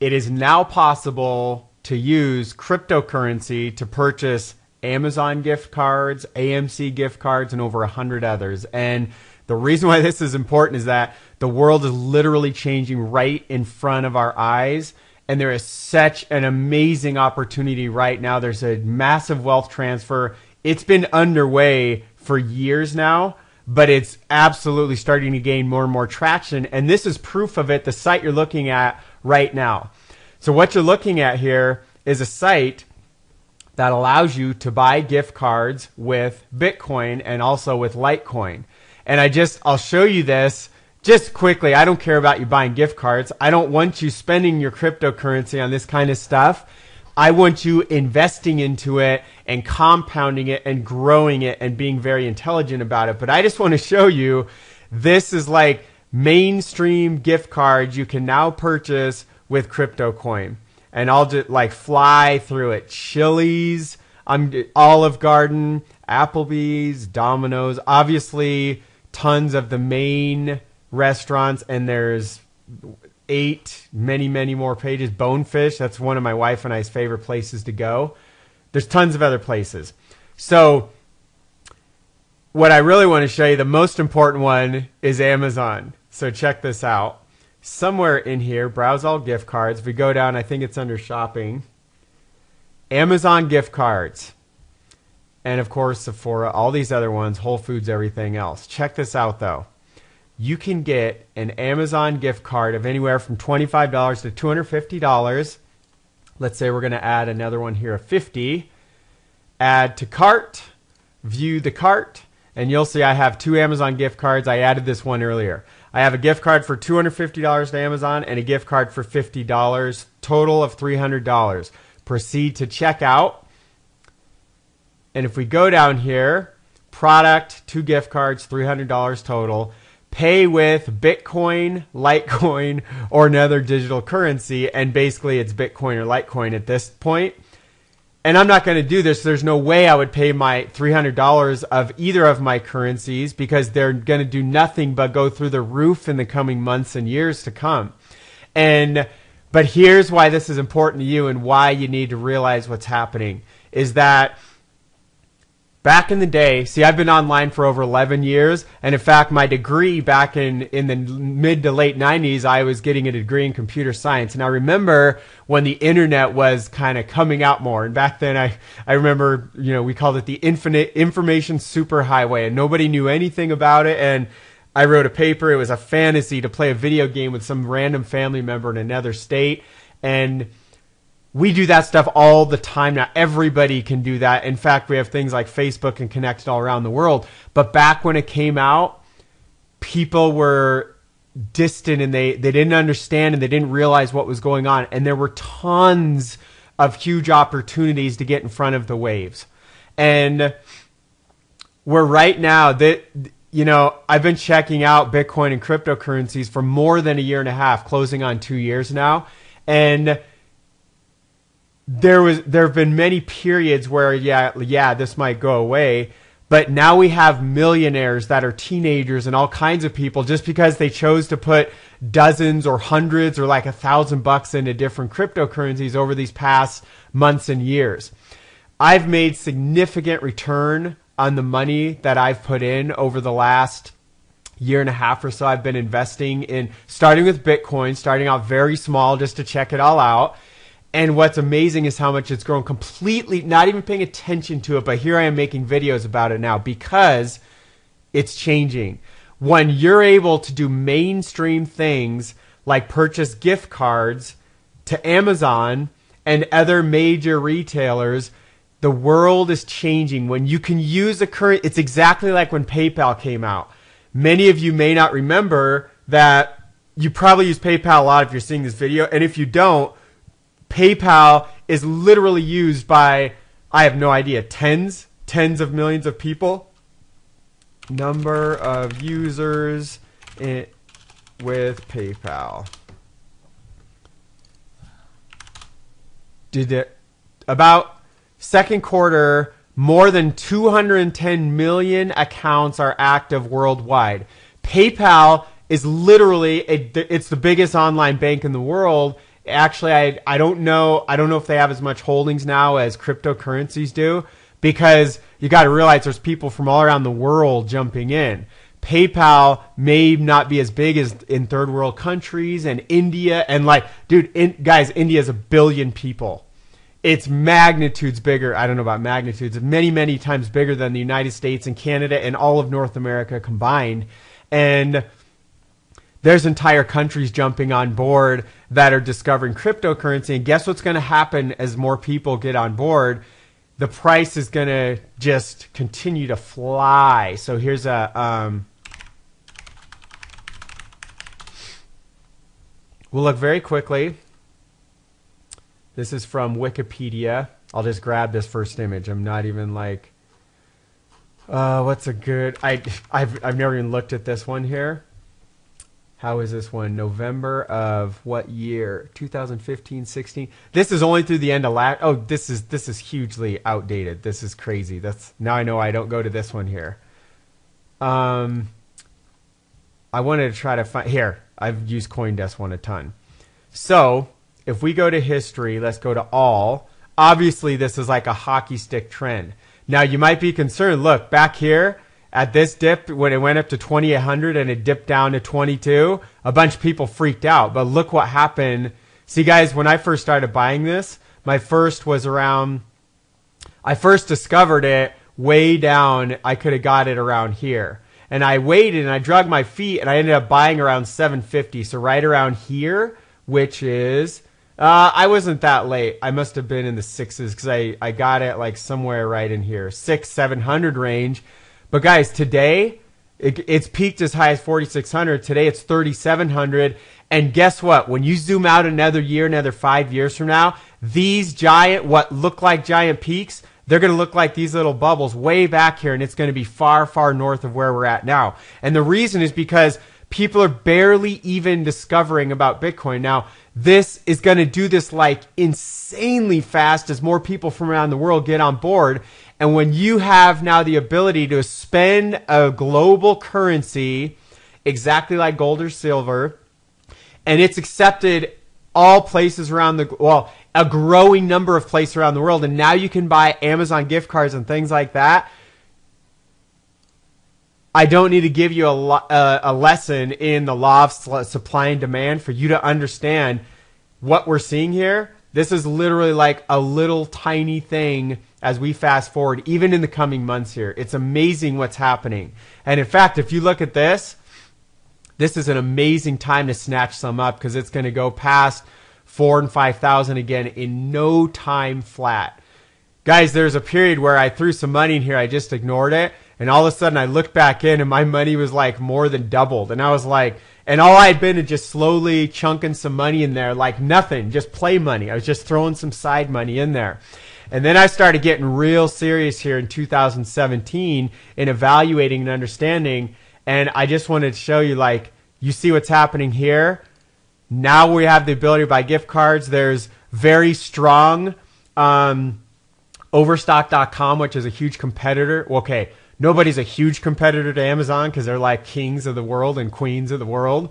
it is now possible to use cryptocurrency to purchase Amazon gift cards, AMC gift cards, and over a hundred others. And the reason why this is important is that the world is literally changing right in front of our eyes. And there is such an amazing opportunity right now. There's a massive wealth transfer. It's been underway for years now, but it's absolutely starting to gain more and more traction. And this is proof of it. The site you're looking at right now. So what you're looking at here is a site that allows you to buy gift cards with Bitcoin and also with Litecoin. And I just, I'll show you this just quickly. I don't care about you buying gift cards. I don't want you spending your cryptocurrency on this kind of stuff. I want you investing into it and compounding it and growing it and being very intelligent about it. But I just want to show you this is like mainstream gift cards you can now purchase with crypto coin. And I'll just like fly through it. Chili's, I'm Olive Garden, Applebee's, Domino's, obviously tons of the main restaurants and there's eight, many, many more pages. Bonefish, that's one of my wife and I's favorite places to go. There's tons of other places. So, what I really want to show you, the most important one is Amazon. So, check this out. Somewhere in here, browse all gift cards. If we go down, I think it's under shopping. Amazon gift cards. And of course, Sephora, all these other ones, Whole Foods, everything else. Check this out though you can get an Amazon gift card of anywhere from $25 to $250. Let's say we're going to add another one here of 50. Add to cart, view the cart, and you'll see I have two Amazon gift cards. I added this one earlier. I have a gift card for $250 to Amazon and a gift card for $50, total of $300. Proceed to checkout. And if we go down here, product, two gift cards, $300 total pay with Bitcoin, Litecoin, or another digital currency. And basically, it's Bitcoin or Litecoin at this point. And I'm not going to do this. There's no way I would pay my $300 of either of my currencies because they're going to do nothing but go through the roof in the coming months and years to come. And, but here's why this is important to you and why you need to realize what's happening is that back in the day, see, I've been online for over 11 years, and in fact, my degree back in, in the mid to late 90s, I was getting a degree in computer science. And I remember when the internet was kind of coming out more. And back then, I, I remember, you know, we called it the infinite information superhighway, and nobody knew anything about it. And I wrote a paper. It was a fantasy to play a video game with some random family member in another state. And we do that stuff all the time now. Everybody can do that. In fact, we have things like Facebook and connected all around the world. But back when it came out, people were distant and they, they didn't understand and they didn't realize what was going on. And there were tons of huge opportunities to get in front of the waves. And we're right now that, you know, I've been checking out Bitcoin and cryptocurrencies for more than a year and a half, closing on two years now. And there was there have been many periods where yeah yeah this might go away but now we have millionaires that are teenagers and all kinds of people just because they chose to put dozens or hundreds or like a thousand bucks into different cryptocurrencies over these past months and years. I've made significant return on the money that i've put in over the last year and a half or so i've been investing in starting with bitcoin starting out very small just to check it all out and what's amazing is how much it's grown completely, not even paying attention to it, but here I am making videos about it now because it's changing. When you're able to do mainstream things like purchase gift cards to Amazon and other major retailers, the world is changing. When you can use a current, it's exactly like when PayPal came out. Many of you may not remember that you probably use PayPal a lot if you're seeing this video. And if you don't, PayPal is literally used by, I have no idea, tens, tens of millions of people. Number of users in, with PayPal. Did it about second quarter more than 210 million accounts are active worldwide. PayPal is literally a, it's the biggest online bank in the world Actually, I I don't know. I don't know if they have as much holdings now as cryptocurrencies do because you got to realize there's people from all around the world jumping in. PayPal may not be as big as in third world countries and India and like, dude, in, guys, India is a billion people. It's magnitudes bigger. I don't know about magnitudes, many, many times bigger than the United States and Canada and all of North America combined. And there's entire countries jumping on board that are discovering cryptocurrency. And guess what's going to happen as more people get on board? The price is going to just continue to fly. So here's a. Um, we'll look very quickly. This is from Wikipedia. I'll just grab this first image. I'm not even like. Uh, what's a good? I I've I've never even looked at this one here. How is this one? November of what year? 2015, 16. This is only through the end of last. Oh, this is this is hugely outdated. This is crazy. That's now I know I don't go to this one here. Um, I wanted to try to find here. I've used CoinDesk one a ton. So if we go to history, let's go to all. Obviously, this is like a hockey stick trend. Now you might be concerned. Look back here at this dip when it went up to 2800 and it dipped down to 22 a bunch of people freaked out. But look what happened. See guys when i first started buying this my first was around i first discovered it way down. I could have got it around here. And i waited and i drug my feet and i ended up buying around 750 so right around here which is uh, I wasn't that late. I must have been in the sixes because I, I got it like somewhere right in here, six, seven hundred range. But guys, today it, it's peaked as high as 4,600. Today it's 3,700. And guess what? When you zoom out another year, another five years from now, these giant, what look like giant peaks, they're going to look like these little bubbles way back here, and it's going to be far, far north of where we're at now. And the reason is because people are barely even discovering about Bitcoin. Now, this is going to do this like insanely fast as more people from around the world get on board. And when you have now the ability to spend a global currency exactly like gold or silver, and it's accepted all places around the well, a growing number of places around the world, and now you can buy Amazon gift cards and things like that. I don't need to give you a, a lesson in the law of supply and demand for you to understand what we're seeing here. This is literally like a little tiny thing as we fast forward, even in the coming months here. It's amazing what's happening. And in fact, if you look at this, this is an amazing time to snatch some up because it's going to go past four and 5,000 again in no time flat. Guys, there's a period where I threw some money in here. I just ignored it. And all of a sudden I looked back in and my money was like more than doubled. And I was like, and all I had been is just slowly chunking some money in there, like nothing, just play money. I was just throwing some side money in there. And then I started getting real serious here in 2017 in evaluating and understanding. And I just wanted to show you, like, you see what's happening here. Now we have the ability to buy gift cards. There's very strong um, Overstock.com, which is a huge competitor. Okay, nobody's a huge competitor to Amazon because they're like kings of the world and queens of the world.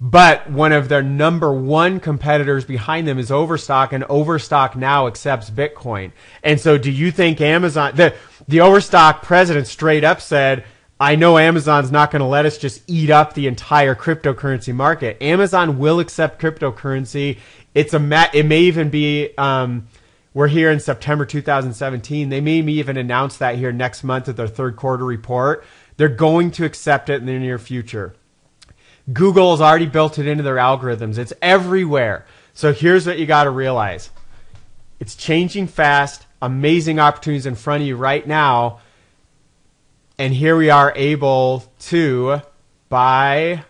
But one of their number one competitors behind them is Overstock, and Overstock now accepts Bitcoin. And so, do you think Amazon, the, the Overstock president straight up said, I know Amazon's not going to let us just eat up the entire cryptocurrency market. Amazon will accept cryptocurrency. It's a, it may even be, um, we're here in September 2017. They may even announce that here next month at their third quarter report. They're going to accept it in the near future. Google has already built it into their algorithms. It's everywhere. So here's what you got to realize. It's changing fast, amazing opportunities in front of you right now. And here we are able to buy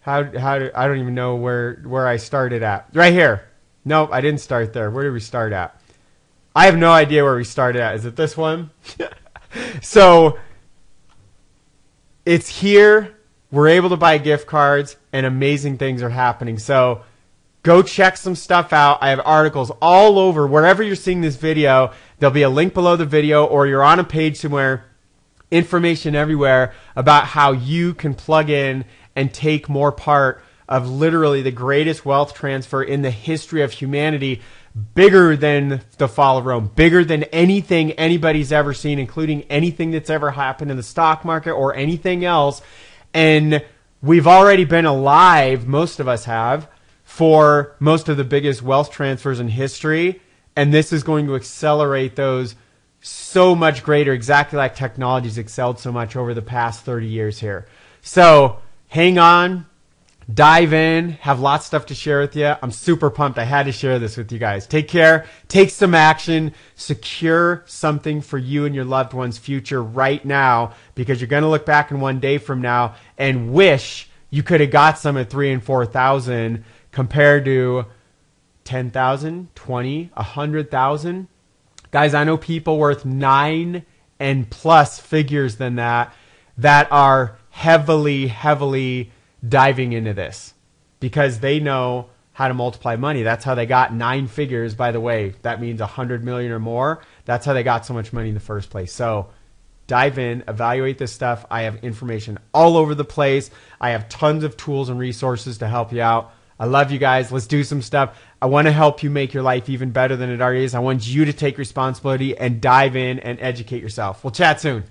how how do, I don't even know where where I started at. Right here. Nope, I didn't start there. Where did we start at? I have no idea where we started at. Is it this one? so it's here. We're able to buy gift cards, and amazing things are happening. So go check some stuff out. I have articles all over. Wherever you're seeing this video, there'll be a link below the video, or you're on a page somewhere. Information everywhere about how you can plug in and take more part of literally the greatest wealth transfer in the history of humanity, bigger than the fall of Rome, bigger than anything anybody's ever seen, including anything that's ever happened in the stock market or anything else. And we've already been alive, most of us have, for most of the biggest wealth transfers in history. And this is going to accelerate those so much greater, exactly like technology's excelled so much over the past 30 years here. So hang on, dive in, have lots of stuff to share with you. I'm super pumped. I had to share this with you guys. Take care, take some action, secure something for you and your loved one's future right now because you're going to look back in one day from now and wish you could have got some at three and 4,000 compared to 10,000, 20, 100,000. Guys, I know people worth nine and plus figures than that that are heavily, heavily diving into this because they know how to multiply money. That's how they got nine figures. By the way, that means a hundred million or more. That's how they got so much money in the first place. So dive in, evaluate this stuff. I have information all over the place. I have tons of tools and resources to help you out. I love you guys. Let's do some stuff. I want to help you make your life even better than it already is. I want you to take responsibility and dive in and educate yourself. We'll chat soon.